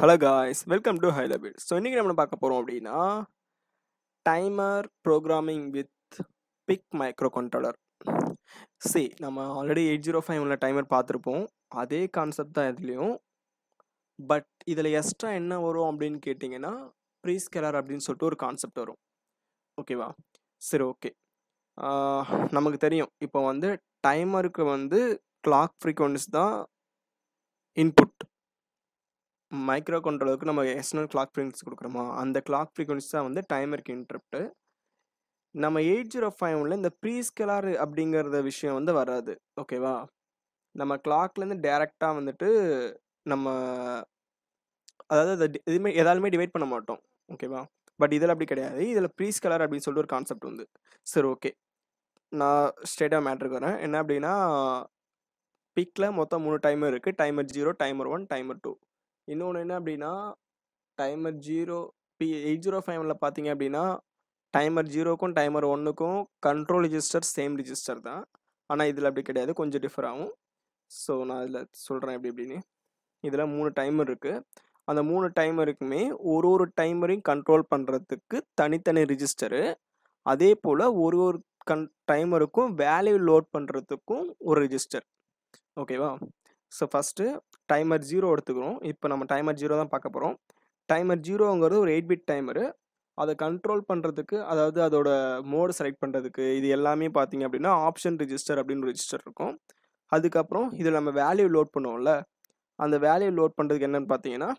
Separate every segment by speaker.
Speaker 1: Hello guys welcome to ஹைலபிள் so இன்றைக்கி நம்ம என்ன பார்க்க போகிறோம் அப்படின்னா timer programming with PIC microcontroller சரி நம்ம ஆல்ரெடி எயிட் ஜீரோ ஃபைவ் உள்ள டைமர் பார்த்துருப்போம். அதே கான்செப்ட் தான் இதுலேயும். பட் இதில் எக்ஸ்ட்ரா என்ன வரும் அப்படின்னு கேட்டிங்கன்னா ப்ரீஸ்கெலர் அப்படின்னு சொல்லிட்டு ஒரு கான்செப்ட் வரும். ஓகேவா சரி ஓகே நமக்கு தெரியும். இப்போ வந்து டைமருக்கு வந்து கிளாக் ஃப்ரீக்வன்ஸ் தான் இன்புட் மைக்ரோ கண்ட்ரோலருக்கு நம்ம எக்ஸ்டர்னல் கிளாக் ஃப்ரீக்வன்சி கொடுக்குறோமா அந்த கிளாக் ஃப்ரீக்வன்சி தான் வந்து டைமருக்கு இன்ட்ரப்ட்டு நம்ம எயிட் ஜீரோ ஃபைவ்ல இந்த ப்ரீஸ்கலார் அப்படிங்கிறத விஷயம் வந்து வராது. ஓகேவா நம்ம கிளாக்லேருந்து டேரெக்டாக வந்துட்டு நம்ம அதாவது அதை எதுவுமே எதாலுமே டிவைட் பண்ண மாட்டோம். ஓகேவா பட் இதில் அப்படி கிடையாது. இதில் ப்ரீஸ்கலர் அப்படின்னு சொல்லிட்டு ஒரு கான்செப்ட் வந்து சரி ஓகே நான் ஸ்ட்ரெயிட்டாக மேட்ருக்கு வரேன். என்ன அப்படின்னா பிக்கில் மொத்தம் மூணு டைமர் இருக்குது timer zero timer one timer two இன்னொன்று என்ன அப்படின்னா timer zero B eight zero ஃபைவ்ல பார்த்தீங்க அப்படின்னா டைமர் ஜீரோக்கும் டைமர் ஒன்றுக்கும் கண்ட்ரோல் ரிஜிஸ்டர் சேம் ரிஜிஸ்டர் தான். ஆனால் இதில் அப்படி கிடையாது. கொஞ்சம் டிஃபர் ஆகும். ஸோ நான் இதில் சொல்கிறேன் எப்படி எப்படின்னு இதில் மூணு டைமர் இருக்குது அந்த மூணு டைமருக்குமே ஒரு ஒரு டைமரையும் கண்ட்ரோல் பண்ணுறதுக்கு தனித்தனி ரிஜிஸ்டரு அதே போல் ஒரு ஒரு கன் டைமருக்கும் வேல்யூ லோட் பண்ணுறதுக்கும் ஒரு ரிஜிஸ்டர் ஓகேவா ஸோ ஃபஸ்ட்டு டைமர் ஜீரோ எடுத்துக்கிறோம். இப்போ நம்ம டைமர் ஜீரோ தான் பார்க்க போகிறோம் டைமர் ஜீரோங்கிறது ஒரு எயிட் பிட் டைமரு. அதை கண்ட்ரோல் பண்ணுறதுக்கு அதாவது அதோட மோடு செலக்ட் பண்ணுறதுக்கு இது எல்லாமே பார்த்தீங்க அப்படின்னா ஆப்ஷன் ரிஜிஸ்டர் அப்படின்னு ரிஜிஸ்டர் இருக்கும். அதுக்கப்புறம் இதில் நம்ம வேல்யூ லோட் பண்ணுவோம்ல. அந்த வேல்யூ லோட் பண்ணுறதுக்கு என்னென்னு பார்த்தீங்கன்னா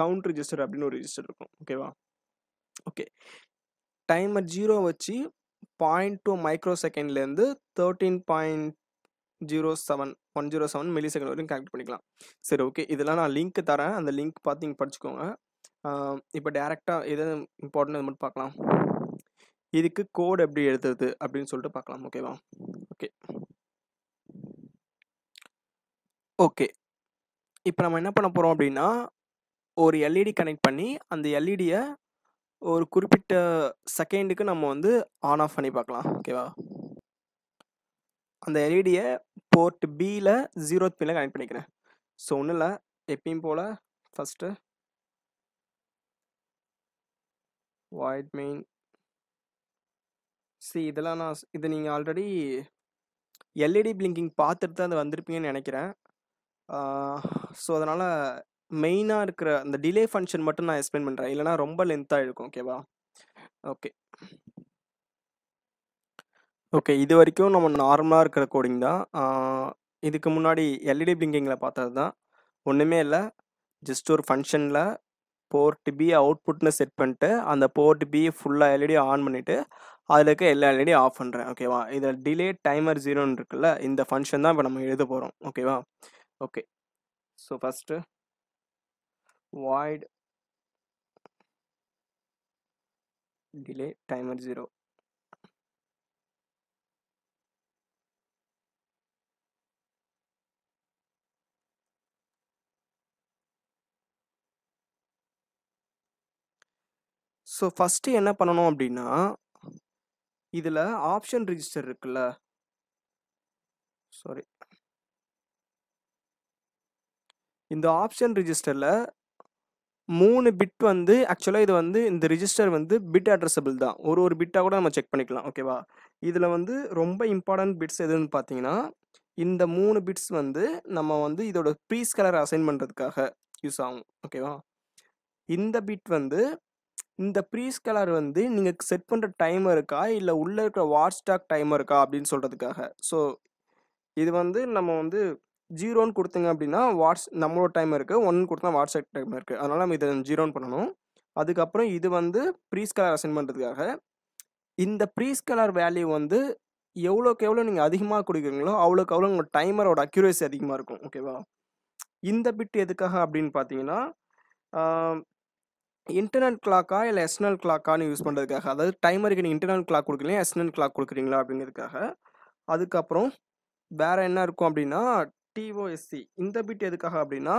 Speaker 1: கவுண்ட் ரிஜிஸ்டர் அப்படின்னு ஒரு ரிஜிஸ்டர் இருக்கும். ஓகேவா ஓகே. டைமர் ஜீரோ வச்சு point two micro செகண்ட்லேருந்து thirteen point zero seven one zero seven millisecond வரைக்கும் கனெக்ட் பண்ணிக்கலாம். சரி ஓகே இதெல்லாம் நான் லிங்க் தரேன். அந்த லிங்க் பார்த்து நீங்கள் படிச்சுக்கோங்க. இப்போ டேரெக்டாக எது இம்பார்ட்டன்ட் இது மட்டும் பார்க்கலாம். இதுக்கு கோட் எப்படி எழுதுறது அப்படின்னு சொல்லிட்டு பார்க்கலாம் ஓகேவா ஓகே ஓகே இப்போ நம்ம என்ன பண்ண போகிறோம் அப்படின்னா ஒரு எல்இடி கனெக்ட் பண்ணி அந்த எல்இடியை ஒரு குறிப்பிட்ட செகண்டுக்கு நம்ம வந்து ஆன் ஆஃப் பண்ணி பார்க்கலாம் ஓகேவா அந்த எல்இடியை போர்ட் பியில் ஜீரோ பியில் கனெக்ட் பண்ணிக்கிறேன். ஸோ ஒன்றும் இல்லை. எப்பயும் போல் ஃபஸ்ட்டு வாய்ட் மெயின் சி இதெல்லாம் நான் இது நீங்கள் ஆல்ரெடி எல்இடி பிளிங்கிங் பார்த்துட்டு தான் அது வந்திருப்பீங்கன்னு நினைக்கிறேன். ஸோ அதனால் மெயினாக இருக்கிற அந்த டிலே ஃபங்க்ஷன் மட்டும் நான் எக்ஸ்பிளைன் பண்ணுறேன் இல்லைனா ரொம்ப லென்த்தாக இருக்கும் ஓகேவா ஓகே ஓகே. இது வரைக்கும் நம்ம நார்மலாக இருக்கிற கோடிங் தான். இதுக்கு முன்னாடி எல்இடி பிளிங்கிங்கில் பார்த்தது தான். ஒன்றுமே இல்லை. ஜஸ்ட் ஒரு ஃபங்க்ஷனில் போர்ட் பி அவுட்புட்னு செட் பண்ணிட்டு அந்த போர்ட் பி ஃபுல்லாக எல்இடி ஆன் பண்ணிவிட்டு அதில் இருக்க எல்லா எல்இடியும் ஆஃப் பண்ணுறேன் ஓகேவா இதில் டிலே டைமர் ஜீரோன்னு இருக்குல்ல இந்த ஃபங்க்ஷன் தான் இப்போ நம்ம எழுத போகிறோம் ஓகேவா okay so first void delay timer zero so first என்ன பண்ணணும் அப்படின்னா இதில் ஆப்ஷன் ரிஜிஸ்டர் இருக்குல்ல? சாரி இந்த ஆப்ஷன் ரிஜிஸ்டரில் மூணு பிட் வந்து ஆக்சுவலாக இது வந்து இந்த ரிஜிஸ்டர் வந்து பிட் அட்ரஸபிள் தான். ஒரு ஒரு பிட்டாக கூட நம்ம செக் பண்ணிக்கலாம் ஓகேவா இதில் வந்து ரொம்ப இம்பார்ட்டன்ட் பிட்ஸ் எதுன்னு பார்த்தீங்கன்னா இந்த மூணு பிட்ஸ் வந்து நம்ம வந்து இதோட ப்ரீஸ் கலர் அசைன் பண்ணுறதுக்காக யூஸ் ஆகும் ஓகேவா இந்த பிட் வந்து இந்த ப்ரீஸ் கலர் வந்து நீங்கள் செட் பண்ணுற டைமர் இருக்கா? இல்லை உள்ளே இருக்கிற வாட்ச் ஸ்டாக் டைமர் இருக்கா? அப்படின்னு சொல்கிறதுக்காக ஸோ இது வந்து நம்ம வந்து ஜீரோன்னு கொடுத்தீங்க அப்படின்னா வாட்ஸ் நம்மளோட டைம் இருக்குது ஒன்னு கொடுத்தா வாட்ஸ்அப் டைம் இருக்குது அதனால் நம்ம இதை ஜீரோன்னு பண்ணணும். அதுக்கப்புறம் இது வந்து ப்ரீஸ் கலர் அசைன் பண்ணுறதுக்காக இந்த ப்ரீஸ் கலர் வேல்யூ வந்து எவ்வளோக்கு எவ்வளோ நீங்கள் அதிகமாக கொடுக்குறீங்களோ அவ்வளோக்கு அவ்வளோ உங்கள் டைமரோட அக்யூரேசி அதிகமாக இருக்கும். ஓகேவா இந்த பிட் எதுக்காக அப்படின்னு பார்த்தீங்கன்னா இன்டர்னல் கிளாக்கா இல்லை எக்ஸ்டர்னல் கிளாக்கான்னு யூஸ் பண்ணுறதுக்காக அதாவது டைமருக்கு நீங்கள் இன்டர்னல் கிளாக் கொடுக்குறீங்க எக்ஸ்டர்னல் கிளாக் கொடுக்குறீங்களா? அப்படிங்கிறதுக்காக. அதுக்கப்புறம் வேறு என்ன இருக்கும் அப்படின்னா டிஓஎஸ்சி இந்த பிட் எதுக்காக அப்படின்னா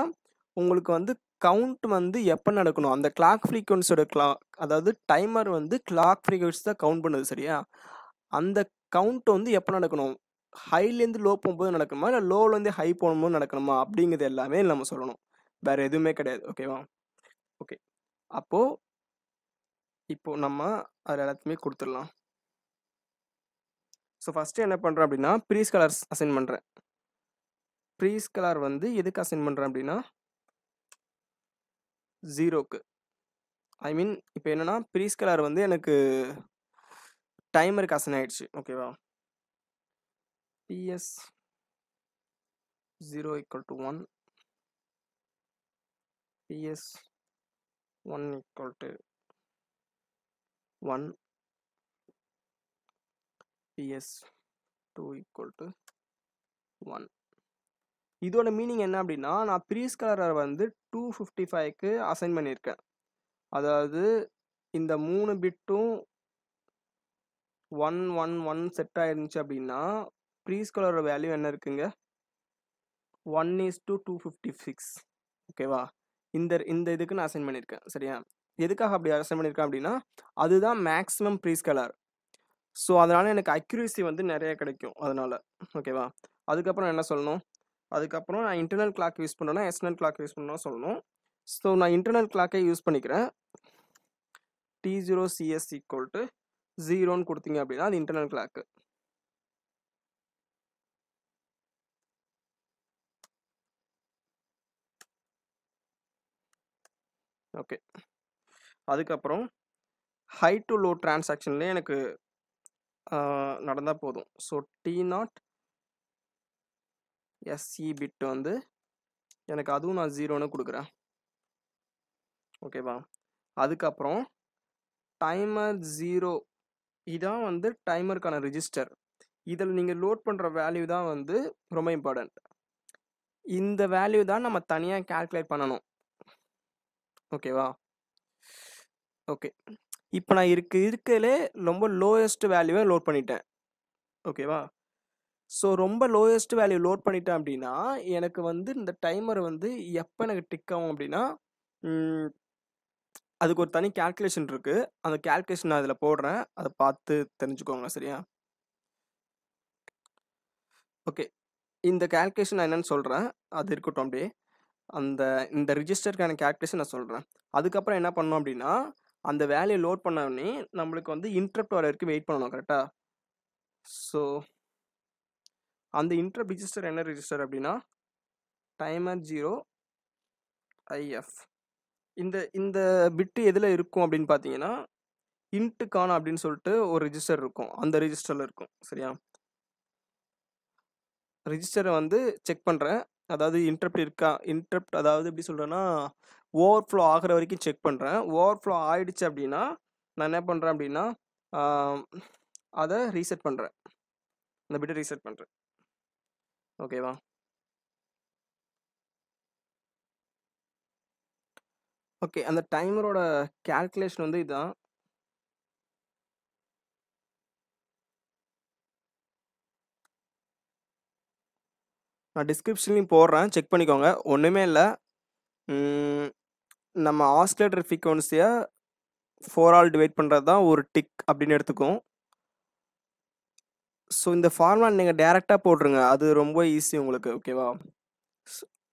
Speaker 1: உங்களுக்கு வந்து கவுண்ட் வந்து எப்போ நடக்கணும்? அந்த கிளாக் ஃப்ரீக்வன்சியோட கிளாக் அதாவது டைமர் வந்து கிளாக் ஃப்ரீக்வன்சி தான் கவுண்ட் பண்ணுது சரியா? அந்த கவுண்ட் வந்து எப்போ நடக்கணும்? ஹைலேருந்து லோ போகும்போது நடக்கணுமா? இல்லை லோலேருந்து ஹை போகும்போது நடக்கணுமா? அப்படிங்கிறது எல்லாமே நம்ம சொல்லணும். வேறு எதுவுமே கிடையாது. ஓகேவா ஓகே அப்போ இப்போ நம்ம அதில் எல்லாத்தையுமே கொடுத்துடலாம். ஸோ ஃபஸ்ட்டு என்ன பண்ணுறேன் அப்படின்னா ப்ரீஸ் கலர்ஸ் அசைன் பண்ணுறேன் ப்ரீஸ் கலர் வந்து எதுக்கு அசைன் பண்ணுறேன் அப்படின்னா ஜீரோக்கு ஐ மீன் இப்போ என்னென்னா ப்ரீஸ் கலர் வந்து எனக்கு டைமருக்கு அசைன் ஆயிடுச்சு. ஓகேவா PS zero equal to one PS one equal to one PS two equal to one இதோட மீனிங் என்ன அப்படின்னா நான் ப்ரீஸ் கலரை வந்து டூ ஃபிஃப்டி ஃபைவ்க்கு அசைன் பண்ணியிருக்கேன். அதாவது இந்த மூணு பிட்டும் ஒன் ஒன் ஒன் செட் ஆயிருந்துச்சு அப்படின்னா ப்ரீஸ் கலரோட வேல்யூ என்ன இருக்குங்க? One is to two fifty six ஓகேவா இந்த இந்த இதுக்கு நான் அசைன் பண்ணியிருக்கேன். சரியா? எதுக்காக அப்படி அசைன் பண்ணியிருக்கேன் அப்படின்னா அதுதான் மேக்ஸிமம் ப்ரீஸ் கலர் ஸோ அதனால் எனக்கு அக்யூரேசி வந்து நிறைய கிடைக்கும் அதனால். ஓகேவா அதுக்கப்புறம் என்ன சொல்லணும்? அதுக்கப்புறம் நான் இன்டர்னல் கிளாக் யூஸ் பண்ணேன்னா எக்ஸ்டர்னல் கிளாக் யூஸ் பண்ணணும் சொல்லணும். ஸோ நான் இன்டர்னல் கிளாக்கே யூஸ் பண்ணிக்கிறேன். T zero CS equal to ஜீரோன்னு கொடுத்தீங்க அப்படின்னா அது இன்டர்னல் கிளாக்கு ஓகே. அதுக்கப்புறம் ஹை டு லோ டிரான்சாக்ஷன்லேயே எனக்கு நடந்தால் போதும். So T naught SE bit வந்து எனக்கு அதுவும் நான் ஜீரோன்னு கொடுக்குறேன். ஓகேவா அதுக்கப்புறம் டைமர் ஜீரோ இதான் வந்து டைமருக்கான ரிஜிஸ்டர் இதில் நீங்கள் லோட் பண்ணுற வேல்யூ தான் வந்து ரொம்ப இம்பார்ட்டண்ட் இந்த வேல்யூ தான் நம்ம தனியாக கால்குலேட் பண்ணணும். ஓகேவா? ஓகே. இப்போ நான் இருக்கு இருக்கிறதுலே ரொம்ப லோயஸ்ட் வேல்யூவை லோட் பண்ணிட்டேன். ஓகேவா? ஸோ ரொம்ப லோயஸ்ட் வேல்யூ லோட் பண்ணிட்டேன் அப்படின்னா எனக்கு வந்து இந்த டைமர் வந்து எப்போ எனக்கு டிக் ஆகும் அப்படின்னா அதுக்கு ஒரு தனி கேல்குலேஷன் இருக்குது அந்த கேல்குலேஷன் நான் அதில் போடுறேன். அதை பார்த்து தெரிஞ்சுக்கோங்க சரியா? ஓகே. இந்த கேல்குலேஷன் நான் என்னன்னு சொல்கிறேன் அது இருக்கட்டும் அப்படியே. அந்த இந்த ரிஜிஸ்டருக்கான கேரக்டர்ஸை நான் சொல்கிறேன் அதுக்கப்புறம் என்ன பண்ணோம் அப்படின்னா அந்த வேலையை லோட் பண்ணவொடனே நம்மளுக்கு வந்து இன்ட்ரப்ட் வர வரைக்கும் வெயிட் பண்ணணும் கரெக்டாக ஸோ அந்த இன்ட்ரப்ட் ரிஜிஸ்டர் என்ன ரிஜிஸ்டர் அப்படின்னா டைமர் ஜீரோ ஐஎஃப் இந்த இந்த பிட்டு எதில் இருக்கும் அப்படின்னு பார்த்தீங்கன்னா இன்ட்டு அப்படின்னு சொல்லிட்டு ஒரு ரிஜிஸ்டர் இருக்கும். அந்த ரிஜிஸ்டரில் இருக்கும் சரியா? ரிஜிஸ்டரை வந்து செக் பண்ணுறேன் அதாவது இன்டரப்ட் இருக்கா இன்டரப்ட் அதாவது எப்படி சொல்கிறேன்னா ஓவர் ஃப்ளோ ஆகிற வரைக்கும் செக் பண்ணுறேன் ஓவர்ஃப்ளோ ஆகிடுச்சு அப்படின்னா நான் என்ன பண்ணுறேன் அப்படின்னா அதை ரீசெட் பண்ணுறேன் அந்த பிட்டை ரீசெட் பண்ணுறேன் ஓகேவா ஓகே அந்த டைமரோட கேல்குலேஷன் வந்து இதுதான் நான் டிஸ்கிரிப்ஷன்லையும் போடுறேன். செக் பண்ணிக்கோங்க. ஒன்றுமே இல்லை. நம்ம ஆஸ்குலேட்டர் ஃப்ரீக்வன்சியை ஃபோர் ஆல் டிவைட் பண்ணுறது தான் ஒரு டிக் அப்படின்னு எடுத்துக்கும் ஸோ இந்த ஃபார்முலா நீங்கள் டேரெக்டாக போட்டுருங்க. அது ரொம்ப ஈஸி உங்களுக்கு ஓகேவா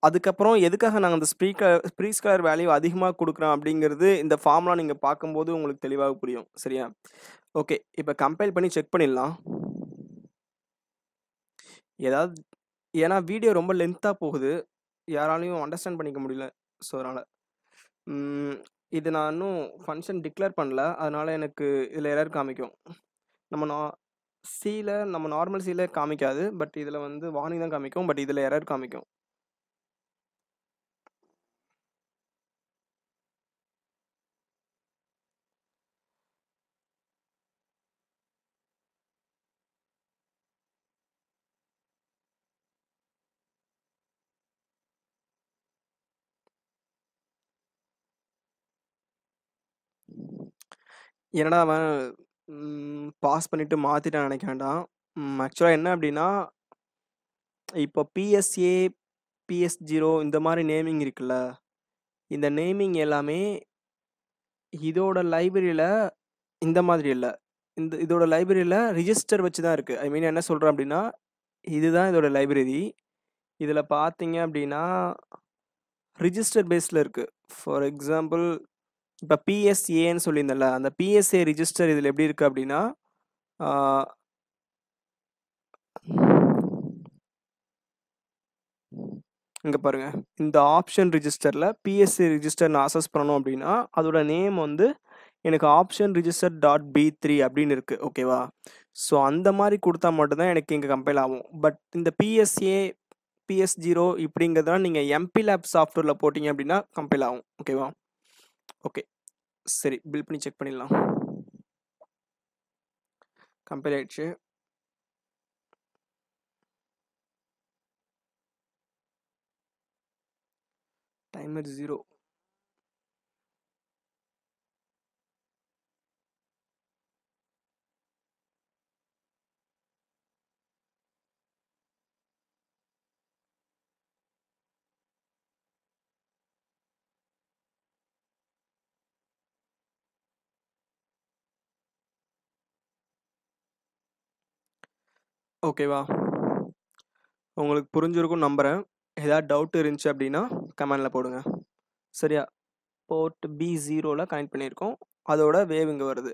Speaker 1: அதுக்கப்புறம் எதுக்காக நாங்கள் அந்த ஸ்பீக்கர் ஸ்ப்ரீஸ்கலர் வேல்யூ அதிகமாக கொடுக்குறோம் அப்படிங்கிறது இந்த ஃபார்முலா நீங்கள் பார்க்கும்போது உங்களுக்கு தெளிவாக புரியும். சரியா? ஓகே இப்போ கம்பைல் பண்ணி செக் பண்ணிடலாம். ஏதாவது ஏன்னா வீடியோ ரொம்ப லென்த்தாக போகுது. யாராலையும் அண்டர்ஸ்டாண்ட் பண்ணிக்க முடியல. ஸோ அதனால். இது நான் இன்னும் ஃபங்க்ஷன் டிக்ளேர் பண்ணல. அதனால் எனக்கு இதில் எரர் காமிக்கும். நம்ம நா சீல நம்ம நார்மல் சீல காமிக்காது. பட் இதில் வந்து வார்னிங் தான் காமிக்கும். பட் இதில் எரர் காமிக்கும். என்னடா அவன் பாஸ் பண்ணிட்டு மாற்றிட்டான் நினைக்க வேண்டாம் ஆக்சுவலாக என்ன அப்படின்னா இப்போ பிஎஸ்ஏ பிஎஸ் ஜீரோ இந்த மாதிரி நேமிங் இருக்குல்ல இந்த நேமிங் எல்லாமே இதோட லைப்ரரியில் இந்த மாதிரி இல்லை. இந்த இதோட லைப்ரரியில் ரிஜிஸ்டர் வச்சு தான் இருக்குது ஐ மீன் என்ன சொல்கிறேன் அப்படின்னா இதுதான் இதோட லைப்ரரி இதில் பார்த்தீங்க அப்படின்னா ரிஜிஸ்டர் பேஸில் இருக்குது ஃபார் எக்ஸாம்பிள் இப்போ பிஎஸ்ஏன்னு சொல்லியிருந்தேன்ல அந்த பிஎஸ்ஏ ரிஜிஸ்டர் இதில் எப்படி இருக்குது அப்படின்னா இங்கே பாருங்க. இந்த ஆப்ஷன் ரிஜிஸ்டரில் பிஎஸ்சி ரிஜிஸ்டர் நான் அசஸ் பண்ணணும் அப்படின்னா அதோட நேம் வந்து எனக்கு option register dot B three அப்படின்னு இருக்குது ஓகேவா ஸோ அந்த மாதிரி கொடுத்தா மட்டும்தான் எனக்கு இங்கே கம்பைல் ஆகும். பட் இந்த பிஎஸ்ஏ பிஎஸ் ஜீரோ இப்படிங்கிறதெல்லாம் நீங்கள் எம்பி லேப் சாஃப்ட்வேரில் போட்டிங்க அப்படின்னா கம்பைல் ஆகும் ஓகேவா ஓகே சரி பில் பண்ணி செக் பண்ணிடலாம். கம்பேர் ஆயிடுச்சு. Timer zero. ஓகேவா? உங்களுக்கு புரிஞ்சிருக்கும் நம்புகிறேன் ஏதாவது டவுட் இருந்துச்சு அப்படின்னா கமெண்டில் போடுங்க. சரியா? போர்ட் பி ஜீரோவில் கனெக்ட் பண்ணியிருக்கோம். அதோட வேவ் இங்கே வருது.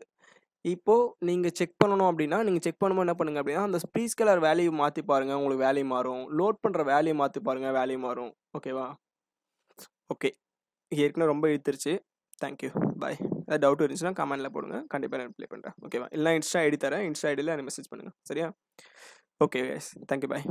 Speaker 1: இப்போது நீங்கள் செக் பண்ணணும் அப்படின்னா நீங்கள் செக் பண்ணும்போது என்ன பண்ணுங்க அப்படின்னா அந்த ஸ்பீஸ் கலர் வேல்யூ மாற்றி பாருங்கள் உங்களுக்கு வேல்யூ மாறும். லோட் பண்ணுற வேல்யூ மாற்றி பாருங்கள் வேல்யூ மாறும். ஓகேவா? ஓகே. ஏற்கனவே ரொம்ப இழுத்துருச்சு. தேங்க்யூ பாய் ஏதாவது டவுட் இருந்துச்சுன்னா கமெண்டில் போடுங்க. கண்டிப்பாக நான் ரிப்ளை பண்ணுறேன் ஓகேவா? இல்லை இன்ஸ்டா ஐடி தரேன். இன்ஸ்டா ஐடியில் எனக்கு மெசேஜ் பண்ணுங்கள் சரியா? Okay guys thank you bye